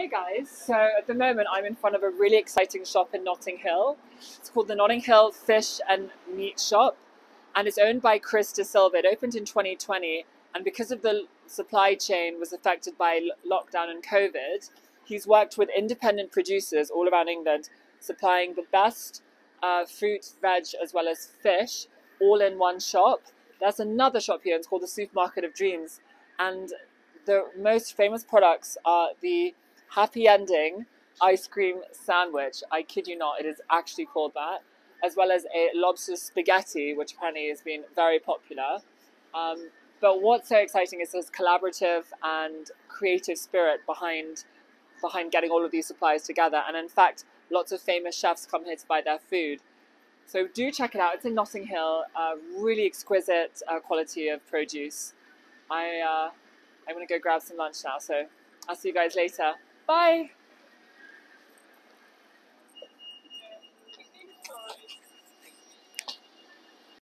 Hey guys, so at the moment I'm in front of a really exciting shop in Notting Hill. It's called the Notting Hill Fish and Meat Shop and it's owned by Chris D'Sylva. It opened in 2020 and because of the supply chain was affected by lockdown and COVID, he's worked with independent producers all around England supplying the best uh, fruit, veg as well as fish all in one shop. There's another shop here, it's called the Supermarket of Dreams and the most famous products are the happy ending ice cream sandwich. I kid you not, it is actually called that, as well as a lobster spaghetti, which apparently has been very popular. Um, but what's so exciting is this collaborative and creative spirit behind behind getting all of these supplies together. And in fact, lots of famous chefs come here to buy their food. So do check it out. It's in Notting Hill. Uh, really exquisite uh, quality of produce. I uh, I'm gonna go grab some lunch now. So I'll see you guys later. Bye.